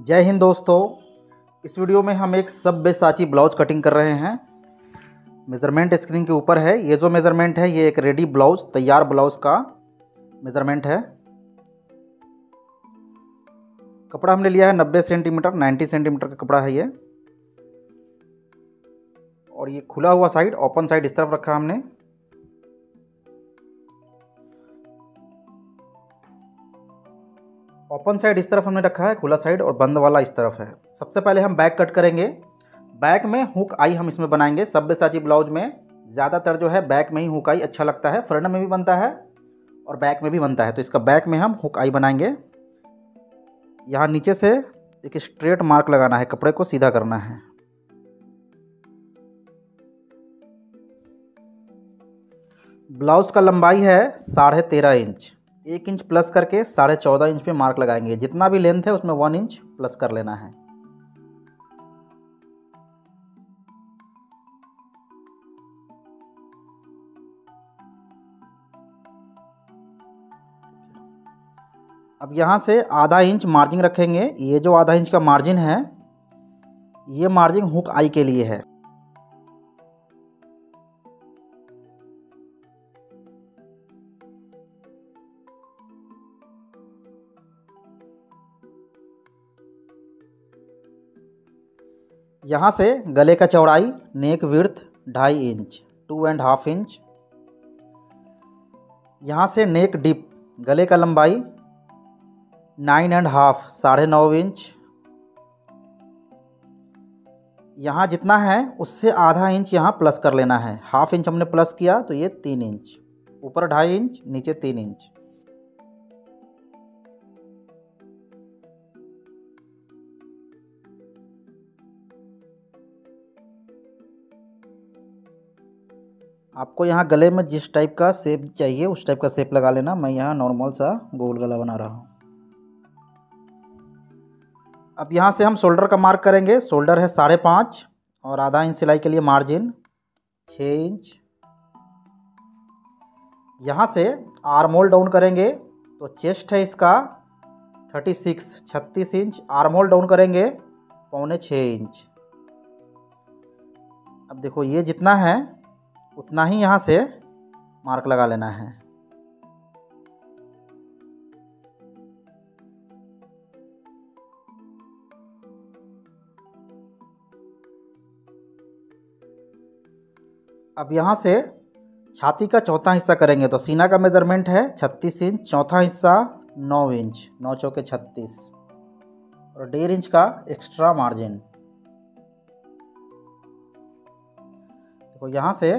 जय हिंद दोस्तों। इस वीडियो में हम एक सब साची ब्लाउज कटिंग कर रहे हैं। मेज़रमेंट स्क्रीन के ऊपर है। ये जो मेज़रमेंट है, ये एक रेडी ब्लाउज, तैयार ब्लाउज का मेज़रमेंट है। कपड़ा हमने लिया है 90 सेंटीमीटर 90 सेंटीमीटर का कपड़ा है ये। और ये खुला हुआ साइड, ओपन साइड इस तरफ़ रखा हमने। ओपन साइड इस तरफ़ हमने रखा है, खुला साइड और बंद वाला इस तरफ़ है। सबसे पहले हम बैक कट करेंगे। बैक में हुक आई हम इसमें बनाएँगे सब्य साची ब्लाउज में। ज़्यादातर जो है बैक में ही हुक आई अच्छा लगता है फ्रंट में भी बनता है और बैक में भी बनता है। तो इसका बैक में हम हुक आई बनाएँगे। यहाँ नीचे से एक स्ट्रेट मार्क लगाना है, कपड़े को सीधा करना है। ब्लाउज का लंबाई है साढ़े तेरह इंच। एक इंच प्लस करके साढ़े चौदह इंच पे मार्क लगाएँगे। जितना भी लेंथ है उसमें वन इंच प्लस कर लेना है। अब यहाँ से आधा इंच मार्जिन रखेंगे। ये जो आधा इंच का मार्जिन है, ये मार्जिन हुक आई के लिए है। यहाँ से गले का चौड़ाई नेक विर्थ ढाई inch, two and half inch. यहाँ से नेक डिप, गले का लंबाई नाइन एंड हाफ़, साढ़े नौ इंच। यहाँ जितना है, उससे आधा इंच यहाँ प्लस कर लेना है। हाफ़ इंच हमने प्लस किया तो ये तीन इंच। ऊपर ढाई इंच, नीचे तीन इंच। आपको यहाँ गले में जिस टाइप का सेप चाहिए, उस टाइप का सेप लगा लेना। मैं यहाँ नॉर्मल सा गोल गला बना रहा हूँ। अब यहाँ से हम शोल्डर का मार्क करेंगे। शोल्डर है साढ़े पाँच और आधा इंच सिलाई के लिए मार्जिन छः इंच यहाँ से आर्म आर्मोल डाउन करेंगे तो चेस्ट है इसका थर्टी सिक्स छत्तीस इंच आर्म आर्मोल डाउन करेंगे, पौने छः इंच अब देखो, ये जितना है उतना ही यहाँ से मार्क लगा लेना है। अब यहाँ से छाती का चौथा हिस्सा करेंगे तो सीना का मेज़रमेंट है छत्तीस इंच, चौथा हिस्सा नौ इंच, नौ चौके छत्तीस। और डेढ़ इंच का एक्स्ट्रा मार्जिन देखो यहाँ से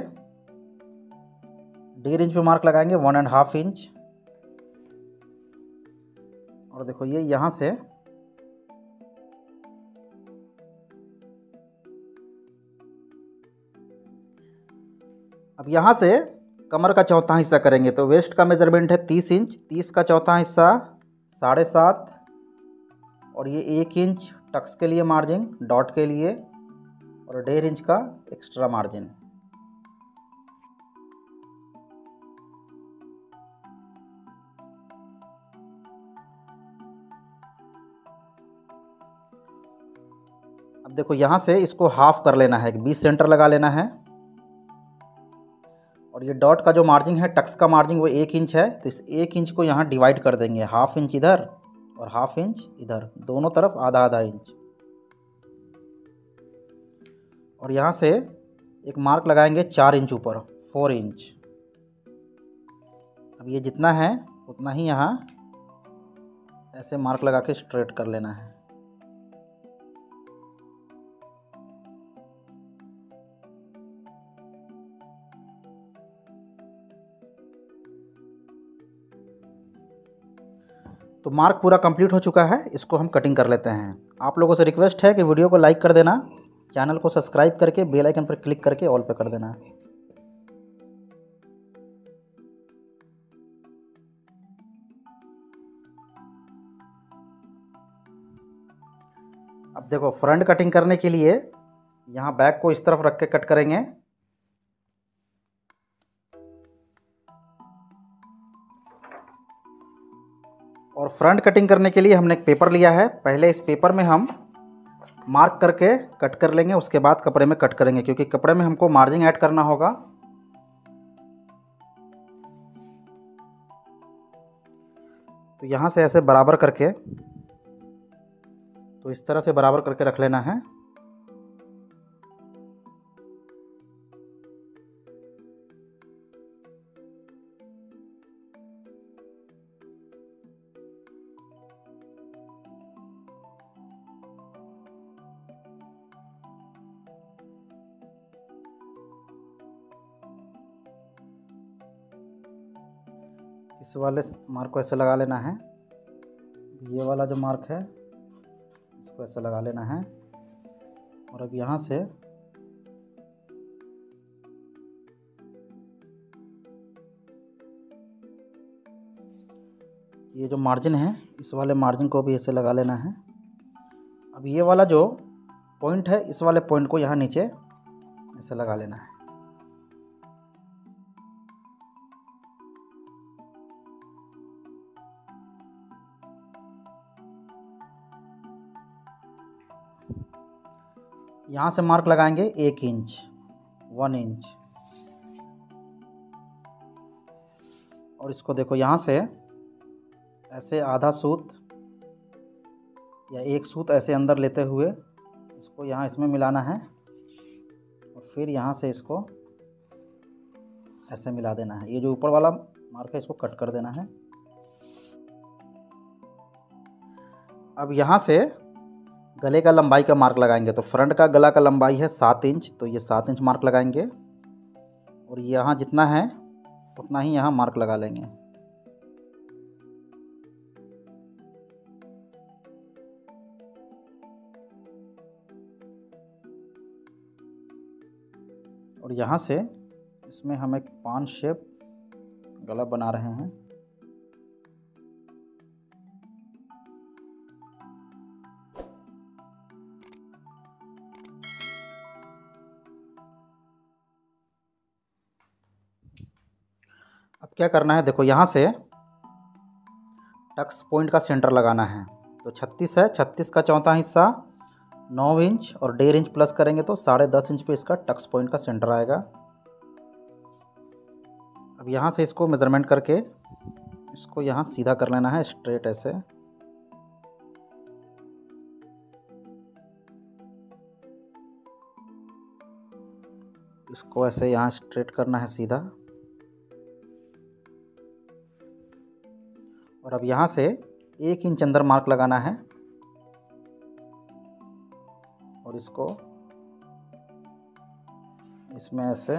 डेढ़ इंच पे मार्क लगाएँगे वन एंड हाफ़ इंच और देखो ये यहाँ से अब यहाँ से कमर का चौथा हिस्सा करेंगे तो वेस्ट का मेज़रमेंट है तीस इंच तीस का चौथा हिस्सा साढ़े सात। और ये एक इंच टक्स के लिए मार्जिन डॉट के लिए, और डेढ़ इंच का एक्स्ट्रा मार्जिन देखो यहाँ से इसको हाफ़ कर लेना है बीस सेंटर लगा लेना है। और ये डॉट का जो मार्जिन है टक्स का मार्जिन वो एक इंच है तो इस एक इंच को यहाँ डिवाइड कर देंगे हाफ़ इंच इधर और हाफ़ इंच इधर, दोनों तरफ़ आधा आधा इंच और यहाँ से एक मार्क लगाएँगे चार इंच ऊपर फोर इंच अब ये जितना है, उतना ही यहाँ ऐसे मार्क लगा के स्ट्रेट कर लेना है। तो मार्क पूरा कंप्लीट हो चुका है, इसको हम कटिंग कर लेते हैं। आप लोगों से रिक्वेस्ट है कि वीडियो को लाइक कर देना, चैनल को सब्सक्राइब करके बेल आइकन पर क्लिक करके ऑल पे कर देना। अब देखो फ्रंट कटिंग करने के लिए यहाँ बैक को इस तरफ़ रख के कट करेंगे। और फ्रंट कटिंग करने के लिए हमने एक पेपर लिया है। पहले इस पेपर में हम मार्क करके कट कर लेंगे, उसके बाद कपड़े में कट करेंगे, क्योंकि कपड़े में हमको मार्जिन ऐड करना होगा। तो यहाँ से ऐसे बराबर करके तो इस तरह से बराबर करके रख लेना है। इस वाले मार्क को ऐसे लगा लेना है। ये वाला जो मार्क है, इसको ऐसे लगा लेना है। और अब यहाँ से ये जो मार्जिन है, इस वाले मार्जिन को भी ऐसे लगा लेना है। अब ये वाला जो पॉइंट है, इस वाले पॉइंट को यहाँ नीचे ऐसे लगा लेना है। यहाँ से मार्क लगाएँगे एक इंच वन इंच और इसको देखो यहाँ से ऐसे आधा सूत या एक सूत ऐसे अंदर लेते हुए इसको यहाँ इसमें मिलाना है और फिर यहाँ से इसको ऐसे मिला देना है। ये जो ऊपर वाला मार्क है, इसको कट कर देना है। अब यहाँ से गले का लंबाई का मार्क लगाएँगे तो फ्रंट का गला का लंबाई है सात इंच तो ये सात इंच मार्क लगाएँगे। और यहाँ जितना है, उतना ही यहाँ मार्क लगा लेंगे। और यहाँ से इसमें हम एक पान शेप गला बना रहे हैं। क्या करना है? देखो, यहाँ से टक्स पॉइंट का सेंटर लगाना है। तो 36 है 36 का चौथा हिस्सा 9 इंच और डेढ़ इंच प्लस करेंगे तो साढ़े दस इंच पे इसका टक्स पॉइंट का सेंटर आएगा। अब यहाँ से इसको मेज़रमेंट करके इसको यहाँ सीधा कर लेना है, स्ट्रेट ऐसे। इसको ऐसे यहाँ स्ट्रेट करना है सीधा। और अब यहाँ से एक इंच अंदर मार्क लगाना है। और इसको इसमें ऐसे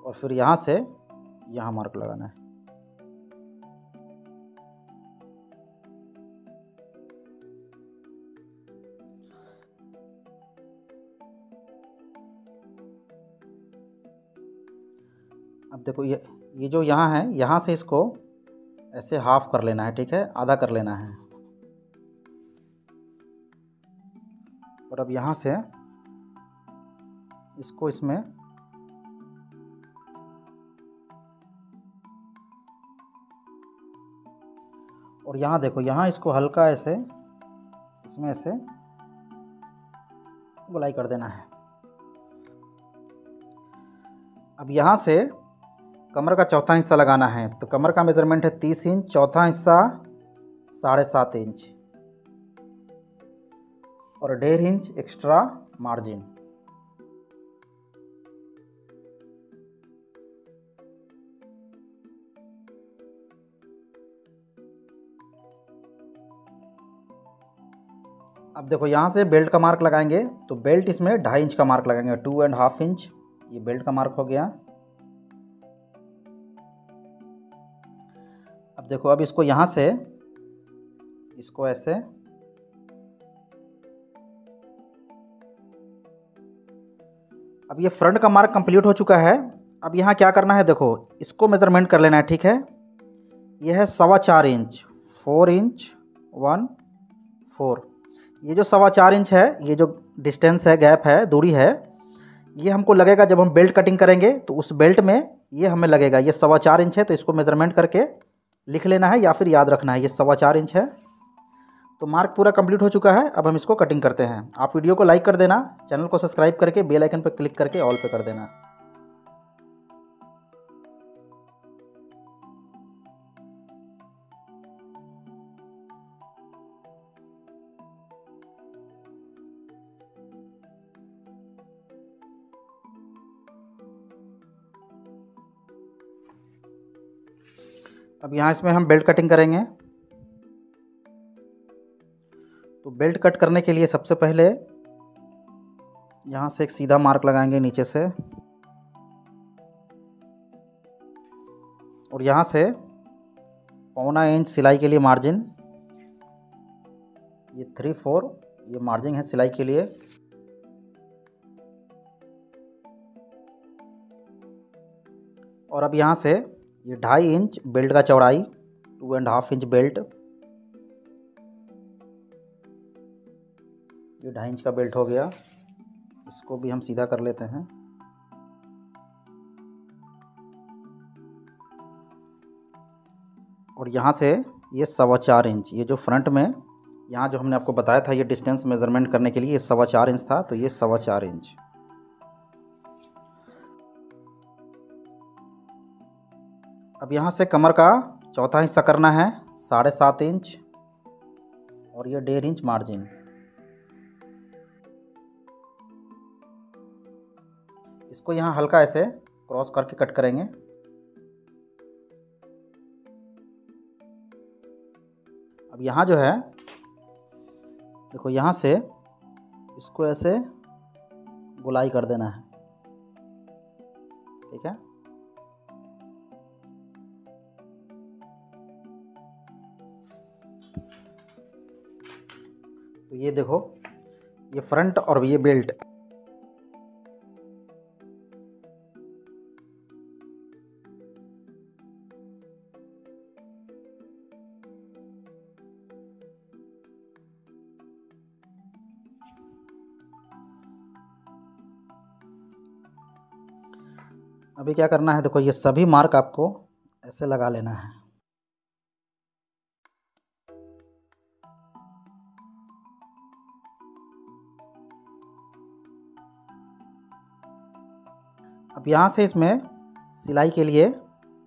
और फिर यहाँ से यहाँ मार्क लगाना है। अब देखो ये ये जो यहाँ है, यहाँ से इसको ऐसे हाफ़ कर लेना है, ठीक है? आधा कर लेना है। और अब यहाँ से इसको इसमें और यहाँ देखो, यहाँ इसको हल्का ऐसे, इसमें ऐसे गुलाई कर देना है। अब यहाँ से कमर का चौथा हिस्सा लगाना है। तो कमर का मेज़रमेंट है तीस इंच, चौथा हिस्सा साढ़े सात इंच। और डेढ़ इंच एक्स्ट्रा मार्जिन अब देखो, यहाँ से बेल्ट का मार्क लगाएँगे तो बेल्ट इसमें ढाई इंच का मार्क लगाएँगे टू एंड हाफ़ इंच ये बेल्ट का मार्क हो गया। अब देखो, अब इसको यहाँ से, इसको ऐसे, अब ये फ्रंट का मार्क कंप्लीट हो चुका है। अब यहाँ क्या करना है, देखो, इसको मेज़रमेंट कर लेना है, ठीक है? ये है सवा चार inch four inch one four ये जो सवा चार इंच है, ये जो डिस्टेंस है गैप है, दूरी है, ये हमको लगेगा जब हम बेल्ट कटिंग करेंगे तो उस बेल्ट में ये हमें लगेगा। ये सवा चार इंच है तो इसको मेज़रमेंट करके लिख लेना है या फिर याद रखना है, ये सवा चार इंच है। तो मार्क पूरा कंप्लीट हो चुका है, अब हम इसको कटिंग करते हैं। आप वीडियो को लाइक कर देना, चैनल को सब्सक्राइब करके बेल आइकन पर क्लिक करके ऑल पे कर देना। अब यहाँ इसमें हम बेल्ट कटिंग करेंगे। तो बेल्ट कट करने के लिए सबसे पहले यहाँ से एक सीधा मार्क लगाएँगे नीचे से। और यहाँ से पौना इंच सिलाई के लिए मार्जिन ये थ्री फोर ये मार्जिन है सिलाई के लिए। और अब यहाँ से ये ढाई इंच बेल्ट का चौड़ाई two and half inch belt. ये ढाई इंच का बेल्ट हो गया। इसको भी हम सीधा कर लेते हैं। और यहाँ से ये सवा चार इंच, ये जो फ्रंट में, यहाँ जो हमने आपको बताया था ये डिस्टेंस मेज़रमेंट करने के लिए ये सवा चार इंच था तो ये सवा चार इंच। अब यहाँ से कमर का चौथा हिस्सा करना है, साढ़े सात इंच और ये डेढ़ इंच मार्जिन। इसको यहाँ हल्का ऐसे क्रॉस करके कट करेंगे। अब यहाँ जो है, देखो यहाँ से इसको ऐसे गुलाई कर देना है। ठीक है? तो ये देखो, ये फ्रंट और ये बेल्ट अभी क्या करना है, देखो ये सभी मार्क आपको ऐसे लगा लेना है। अब यहाँ से इसमें सिलाई के लिए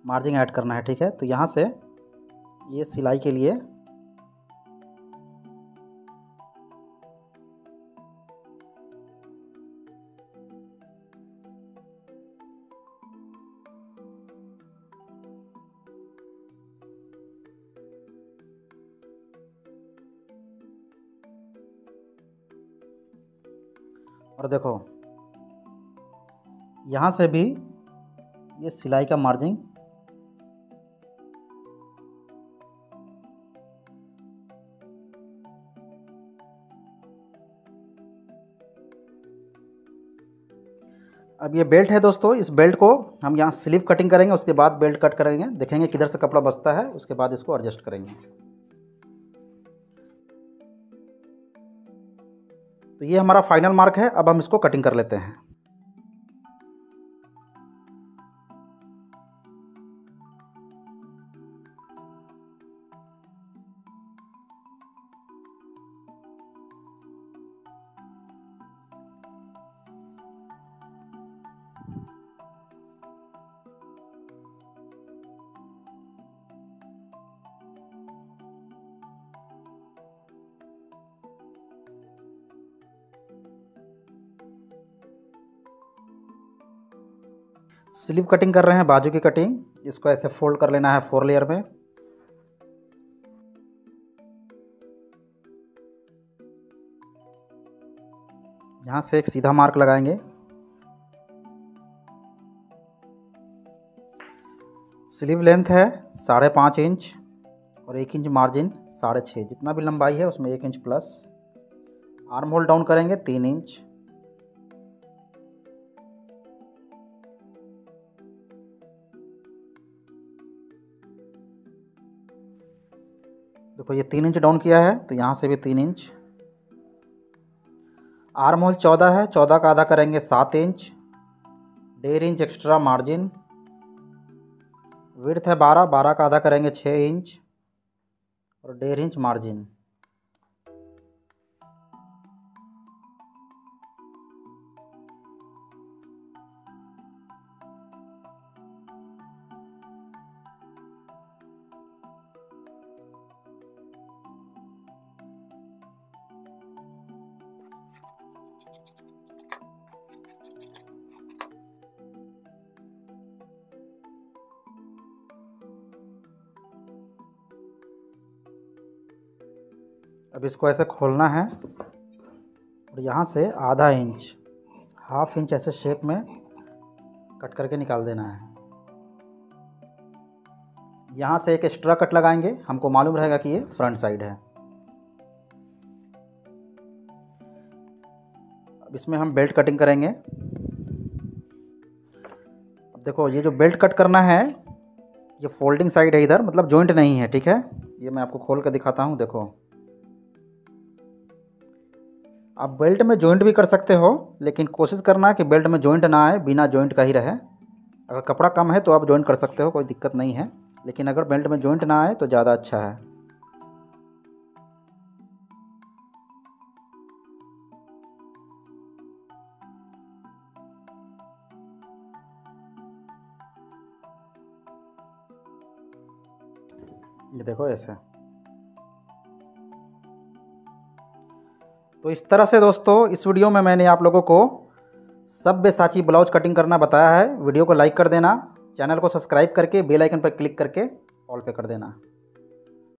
मार्जिन ऐड करना है, ठीक है? तो यहाँ से ये सिलाई के लिए और देखो यहाँ से भी ये सिलाई का मार्जिन अब ये बेल्ट है दोस्तों, इस बेल्ट को हम यहाँ स्लीव कटिंग करेंगे, उसके बाद बेल्ट कट करेंगे, देखेंगे किधर से कपड़ा बचता है, उसके बाद इसको एडजस्ट करेंगे। तो ये हमारा फाइनल मार्क है, अब हम इसको कटिंग कर लेते हैं। स्लीव कटिंग कर रहे हैं, बाजू की कटिंग। इसको ऐसे फोल्ड कर लेना है फोर लेयर में। यहाँ से एक सीधा मार्क लगाएँगे। स्लीव लेंथ है साढ़े पाँच इंच और एक इंच मार्जिन साढ़े छः। जितना भी लंबाई है, उसमें एक inch plus. Arm hole down करेंगे, तीन इंच। देखो ये तीन इंच डाउन किया है तो यहाँ से भी तीन इंच। आर्म होल चौदह है, चौदह का आधा करेंगे सात इंच। डेढ़ इंच एक्स्ट्रा मार्जिन विड्थ है बारह बारह का आधा करेंगे छः इंच। और डेढ़ इंच मार्जिन अब इसको ऐसे खोलना है और यहाँ से आधा इंच, हाफ़ इंच ऐसे शेप में कट करके निकाल देना है। यहाँ से एक एक्स्ट्रा कट लगाएँगे, हमको मालूम रहेगा कि ये फ्रंट साइड है। अब इसमें हम बेल्ट कटिंग करेंगे। अब देखो, ये जो बेल्ट कट करना है, ये फोल्डिंग साइड है इधर मतलब जॉइंट नहीं है, ठीक है? ये मैं आपको खोल कर दिखाता हूँ, देखो। आप बेल्ट में जॉइंट भी कर सकते हो, लेकिन कोशिश करना कि बेल्ट में जॉइंट ना आए, बिना जॉइंट का ही रहे। अगर कपड़ा कम है तो आप जॉइंट कर सकते हो, कोई दिक्कत नहीं है, लेकिन अगर बेल्ट में जॉइंट ना आए तो ज़्यादा अच्छा है। ये देखो ऐसे। तो इस तरह से दोस्तों, इस वीडियो में मैंने आप लोगों को सभ्य साची ब्लाउज कटिंग करना बताया है। वीडियो को लाइक कर देना, चैनल को सब्सक्राइब करके, बेल आइकन पर क्लिक करके, ऑल पे कर देना।